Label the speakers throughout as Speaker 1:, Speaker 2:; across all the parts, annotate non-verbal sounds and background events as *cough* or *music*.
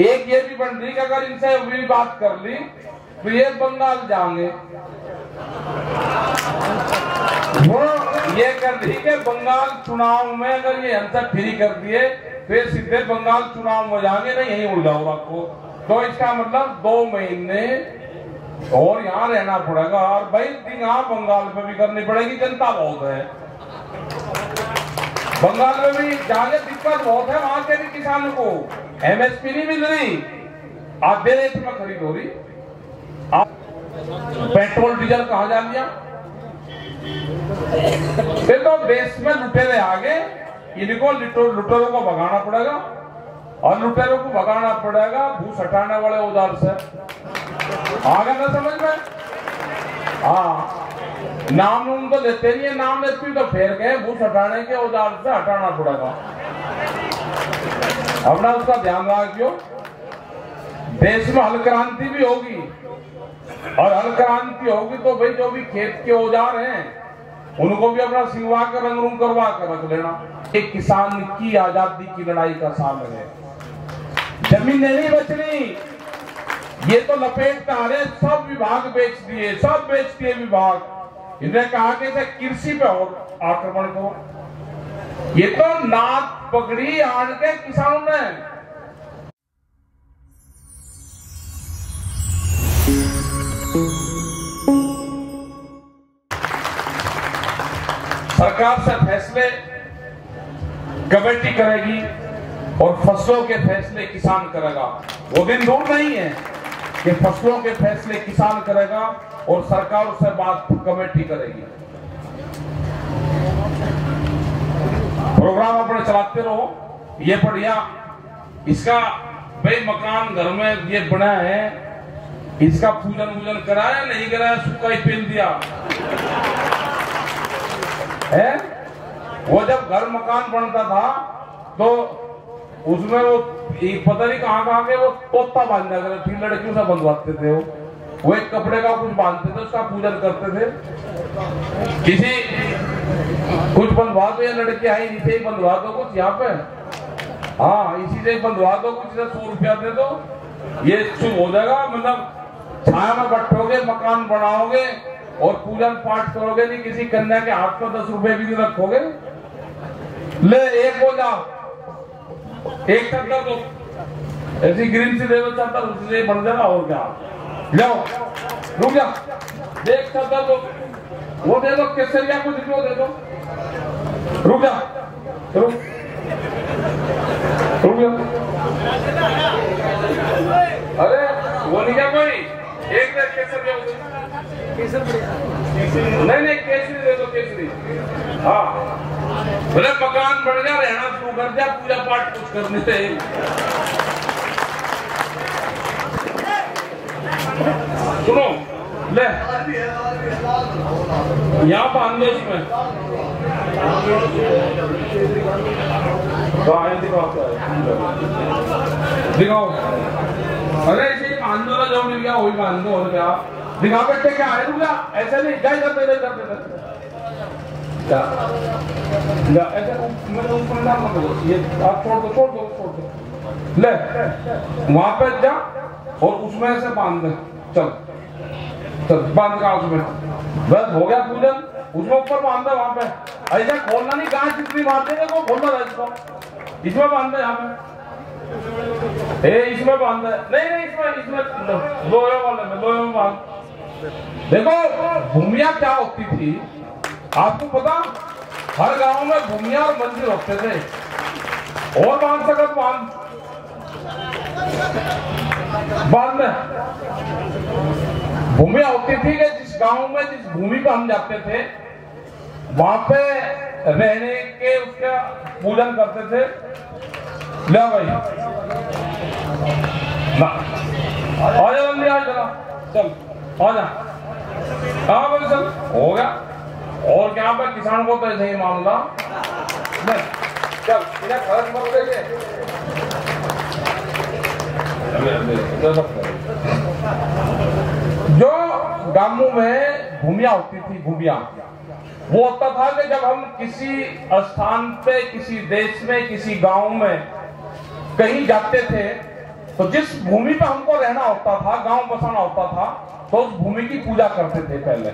Speaker 1: एक ये भी बन रही कि अगर इनसे भी बात कर ली तो ये बंगाल जाएँगे। वो ये कर रही कि बंगाल चुनाव में अगर ये हमसे फ्री कर दिए फिर सीधे बंगाल चुनाव में जाएँगे, नहीं, यही उलझाओ आपको तो इसका मतलब दो महीने और यहाँ रहना पड़ेगा। और भाई, दिन यहाँ बंगाल में भी करनी पड़ेगी, जनता बहुत है। बंगाल में भी जाने, दिक्कत बहुत है वहाँ के भी किसानों को। एमएसपी नहीं मिल रही। आधे रेट में खरीद हो रही आप पेट्रोल, डीजल कहा जा लिया फिर तो देश में लुटेरे आगे, इनको लुटेरों को भगाना पड़ेगा। और लुटेरों को भगाना पड़ेगा, भूस हटाने वाले औज़ार से। आगे ना समझ में? हाँ। नाम उन तो लेते नहीं है, नाम लेती तो फेर गए भूस हटाने के औज़ार से हटाना पड़ेगा। अपना उसका ध्यान रखियो देश में हल क्रांति भी होगी। और हल क्रांति होगी तो भाई जो भी खेत के औज़ार हैं, उनको भी अपना सिंगवा कर रंग रूम करवा कर रख लेना। एक किसान की आज़ादी की लड़ाई का साल है। ज़मीन नहीं बचनी। ये तो लपेट आ रहे सब विभाग बेच दिए, सब बेच दिए विभाग। इन्हें कहा कि कृषि पे और आक्रमण करो। ये तो नाक पकड़ी आड़ के किसानों ने। सरकार से फैसले कमेटी करेगी और फ़सलों के फैसले किसान करेगा। वो दिन दूर नहीं है कि फ़सलों के फैसले किसान करेगा और सरकार उससे बात कमेटी करेगी। प्रोग्राम अपने चलाते रहो। ये बढ़िया। इसका भाई मकान घर में ये बना है। इसका पूजन वूजन कराया, नहीं कराया, सुखा ही पहन दिया। है? वो जब घर मकान बनता था तो उसमें वो, पता नहीं कहाँ कहाँ के वो तोता बाँध करते थी लड़कियों से बंधवाते थे वो। वो एक कपड़े का कुछ बांधते थे, उसका पूजन करते थे। किसी कुछ बंधवा दो या लड़की आई नीचे ही बंधवा दो कुछ यहाँ पे। हाँ इसी से बंधवा दो कुछ सौ रुपया दे दो। ये शुभ हो जाएगा मतलब छाया में बैठोगे, मकान बनाओगे और पूजन पाठ करोगे नहीं, किसी कन्या के हाथ में दस रुपए भी नहीं रखोगे। ले, एक हो जाओ। एक चक्कर दो। ऐसी ग्रीन सी देवे चाहता उससे बन जाएगा, और क्या। लो रुक जा देख चक्कर दो वो दे दो केसरिया कुछ भी दे दो रुक जा रुक रुक जा अरे वो नहीं क्या कोई एक दे केसरिया नहीं नहीं केसरी दे दो केसरी हाँ बोले मकान बढ़ गया रहना शुरू कर दिया पूजा पाठ कुछ करने से ले। यहाँ दो इसमें दिखाओ अरे ऐसे ही बाँध दो जो मिल गया, वही बाँध और क्या दिखा बेटे, क्या है? रुक ऐसे नहीं गए करते गए करते क्या या ऐसे मेरे ऊपर ना मत दो ये, आप छोड़ दो छोड़ दो छोड़ दो। ले। वहाँ पे जा, और उसमें से बाँध दे। चल। चल बाँध का उसमें। बस हो गया पूजन उसमें ऊपर बाँध दे वहाँ पे। ऐसा खोलना नहीं, गांठ जितनी मार देंगे वो खोलना है इसको। इसमें बाँध दे यहाँ पे। ए, इसमें बाँध दे नहीं नहीं, इसमें इसमें लोहे वाले में, लोहे में बाँध। देखो, भूमिया क्या होती थी? आपको पता, हर गाँव में भूमिया और मंदिर होते थे। और बाँध सकत बाँध। बाँध भूमिया होती थी कि जिस गाँव में, जिस भूमि पर हम जाते थे, वहाँ पे रहने के उसका पूजन करते थे। ले भाई। ना। आ जा जल्दी, आ जरा चल, आ जा। हाँ भाई चल? हो गया। और क्या पे किसान को तो ऐसे ही मामला चल इन्हें खर्च मत देखे जो गाँवों में भूमिया होती थी, भूमिया। वो होता था कि जब हम किसी स्थान पे, किसी देश में, किसी गाँव में कहीं जाते थे तो जिस भूमि पे हमको रहना होता था, गाँव बसाना होता था तो उस भूमि की पूजा करते थे पहले।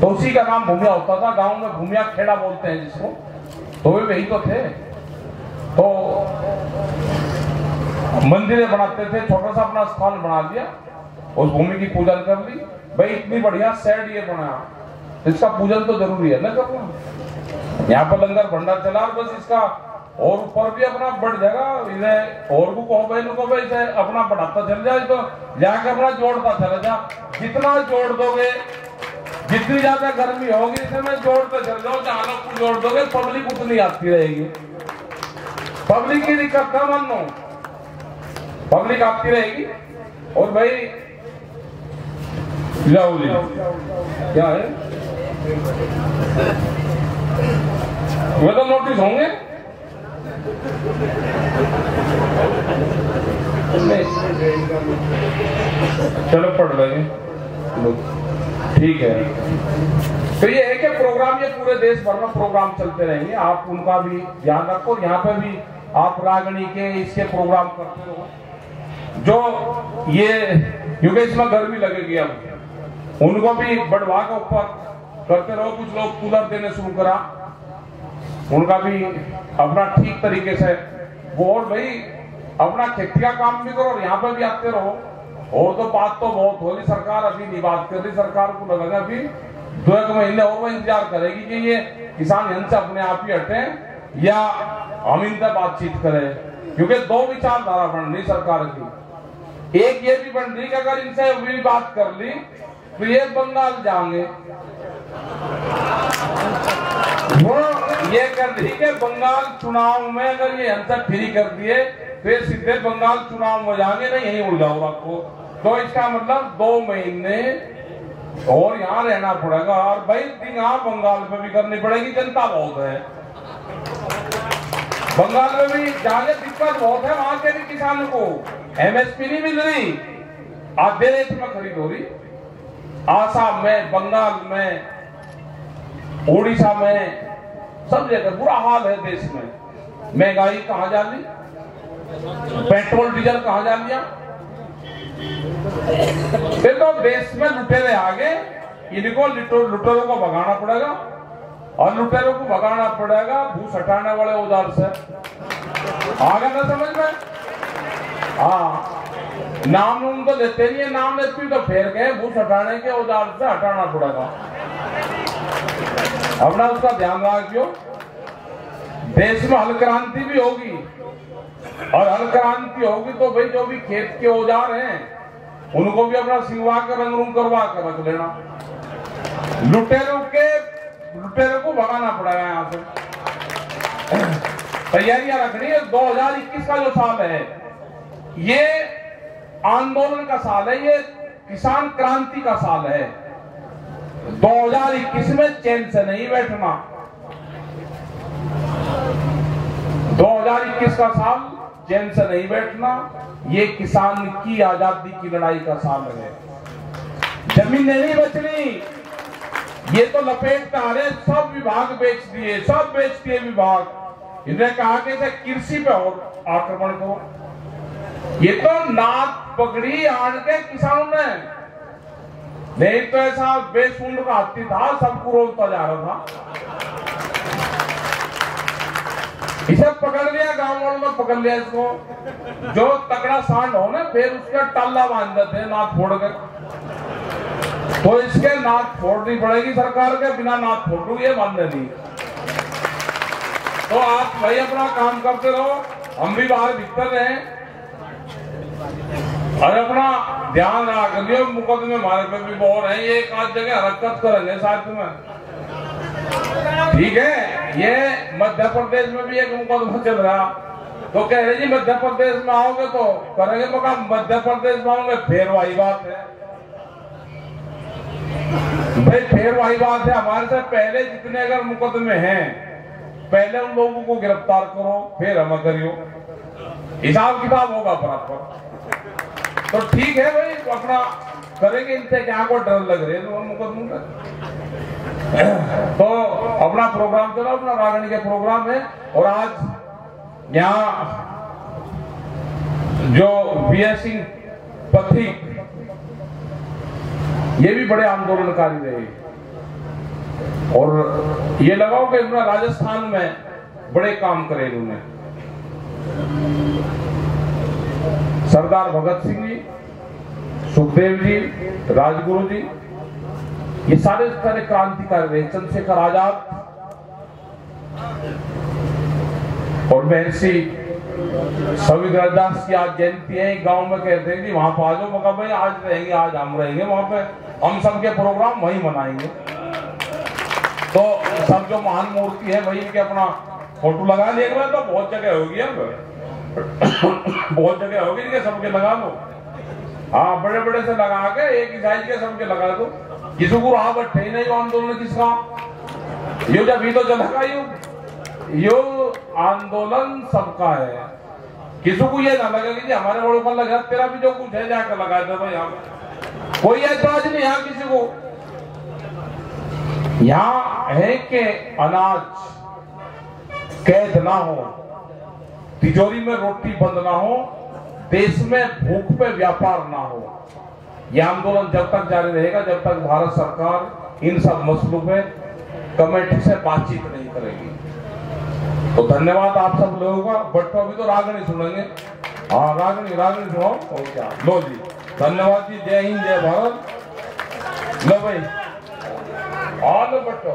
Speaker 1: तो उसी का नाम भूमिया होता था। गाँव में भूमिया खेड़ा बोलते हैं जिसको। तो वे वही तो थे। तो मंदिरें बनाते थे, छोटा सा अपना स्थान बना दिया उस भूमि की पूजन कर ली। भाई, इतनी बढ़िया सेड ये बना। इसका पूजन तो ज़रूरी है ना करना यहाँ पर लंगर भंडार चला बस इसका और ऊपर भी अपना बढ़ जाएगा। इन्हें और को कहो भाई को भाई अपना बढ़ाता चल जाए तो जाकर अपना जोड़ता चला जा। जितना जोड़ दोगे, जितनी ज़्यादा गर्मी होगी, इसे मैं जोड़ते चल जाओ जहाँ लोग जोड़ दोगे पब्लिक उतनी आती रहेगी। पब्लिक की दिक्कत ना मान। पब्लिक आती रहेगी। और भाई क्या है? वे तो नोटिस होंगे? चलो पढ़ लेंगे। ठीक है। तो ये है कि प्रोग्राम ये पूरे देश भर में प्रोग्राम चलते रहेंगे। आप उनका भी ध्यान रखो। यहाँ पे भी आप रागणी के इसके प्रोग्राम करते रहो। जो ये क्योंकि इसमें गर्मी लगेगी अब। उनको भी बढ़वा के ऊपर करते रहो, कुछ लोग कूलर देने शुरू करा। उनका भी अपना ठीक तरीके से वो और भाई, अपना खेती का काम भी करो और यहाँ पे भी आते रहो। और तो बात तो बहुत होली सरकार अभी नहीं बात कर रही, सरकार को लगेगा अभी दो एक महीने और वो इंतज़ार करेगी कि ये किसान इनसे अपने आप ही हटे या हम इनसे बातचीत करें। क्योंकि दो विचारधारा बन रही सरकार की। एक ये भी बन रही कि अगर इनसे भी बात कर ली तो ये बंगाल जाएँगे वो ये कर दी कि बंगाल चुनाव में अगर ये हमसे फ्री कर दिए फिर सीधे बंगाल चुनाव में जाएँगे नहीं यहीं उड़ जाओ आपको। तो इसका मतलब दो महीने और यहाँ रहना पड़ेगा। और भाई यहाँ बंगाल में भी करनी पड़ेगी जनता बहुत है। बंगाल में भी जाने दिक्कत बहुत है वहाँ के भी किसानों को। एमएसपी नहीं मिल रही। आधे रेट में खरीद हो रही। आसाम में, बंगाल में उड़ीसा में, सब जगह बुरा हाल है देश में। महँगाई कहा जा ली पेट्रोल, डीजल कहा जा लिया फिर तो देश में लुटेरे आगे इनको लुटेरों को भगाना पड़ेगा। और लुटेरों को भगाना पड़ेगा, भूस हटाने वाले औज़ार से। आगे ना समझ में? हाँ। नाम नूम तो लेते नहीं है, नाम लेती तो फेर गए भूस हटाने के औज़ार से हटाना पड़ेगा। अपना उसका ध्यान रखियो। देश में हल क्रांति भी होगी। और हल क्रांति होगी तो भाई जो भी खेत के औज़ार हैं, उनको भी अपना सिंगवा कर रंग रूम करवा कर रख लेना। लुटेरों के, लुटेरों को भगाना पड़ेगा यहाँ से। तैयारियाँ रखनी है। 2021 का जो साल है, ये आंदोलन का साल है, ये किसान क्रांति का साल है। 2021 में चैन से नहीं बैठना। 2021 का साल, चैन से नहीं बैठना, ये किसान की आज़ादी की लड़ाई का साल है। ज़मीन नहीं बचनी। ये तो लपेट आ रहे सब विभाग बेच दिए, सब बेच दिए विभाग। इन्हें कहा कि कृषि पे और आक्रमण करो। ये तो नाक पकड़ी के किसानों ने। नहीं तो ऐसा बेसुंड का हाथी था सबको रोकता जा रहा था। इसे पकड़ लिया, गाँव वालों ने पकड़ लिया इसको। जो तगड़ा सांड हो ना, फिर उसका टल्ला बाँध देते नाथ फोड़ कर तो इसके नाथ फोड़नी पड़ेगी सरकार के, बिना नाथ फोड़ू ये बंद नहीं। तो आप भाई अपना काम करते रहो, हम भी बाहर भीतर रहे। और अपना ध्यान रख लियो मुकदमे हमारे पे भी बहुत है, ये एक आध जगह हरकत करेंगे साथ में। ठीक है? ये मध्य प्रदेश में भी एक मुकदमा चल रहा। तो कह रहे, जी, मध्य प्रदेश में आओगे तो करेंगे तो कहा मध्य प्रदेश में आओगे, फिर वही बात है। भाई, फिर वही बात है। हमारे से पहले जितने अगर मुकदमे हैं, पहले उन लोगों को गिरफ़्तार करो, फिर हम करियो। हिसाब किताब होगा बराबर। तो ठीक है भाई अपना करेंगे इनसे क्या को डर लग रहे हैं मुकदमों का। तो अपना प्रोग्राम चलो अपना रागणी के प्रोग्राम है, और आज यहाँ जो बीएस सिंह पथिक ये भी बड़े आंदोलनकारी रहे। और ये लगाओ कि उन्होंने राजस्थान में बड़े काम करे इन्होंने। सरदार भगत सिंह जी, सुखदेव जी, राजगुरु जी, ये सारे सारे क्रांतिकारी रहे। चंद्रशेखर आज़ाद और महर्षि की आज जयंती है। गाँव में कहते हैं कि वहाँ पर आ जाओ। मगर भाई, आज रहेंगे, आज हम रहेंगे वहाँ पे। हम सबके प्रोग्राम वहीं मनाएँगे। तो सब जो महान मूर्ति है, वही के अपना फ़ोटो लगा लिया तो बहुत जगह होगी अब। *coughs* बहुत जगह होगी कि सबके लगा दो हाँ बड़े बड़े से लगा के एक साइज़ के सबके लगा दो। किसी को रहा बैठे ही नहीं आंदोलन किसका यो जब तो चलेगा यू? यो आंदोलन सबका है। किसी को ये ना लगे कि हमारे बड़ों का लगा, तेरा भी जो कुछ है जाकर लगा दे भाई यहाँ कोई ऐतराज नहीं यहाँ किसी को। यहाँ है कि अनाज कैद ना हो। तिजोरी में रोटी बंद ना हो, देश में भूख पे व्यापार ना हो। यह आंदोलन जब तक जारी रहेगा, जब तक भारत सरकार इन सब मसलों पे कमेटी से बातचीत नहीं करेगी। तो धन्यवाद आप सब लोगों का। बट अभी तो रागनी सुनेंगे। हाँ रागनी रागनी सुनो। और क्या? लो जी। धन्यवाद जी। जय हिंद, जय भारत। लो भाई। ऑल बट्टो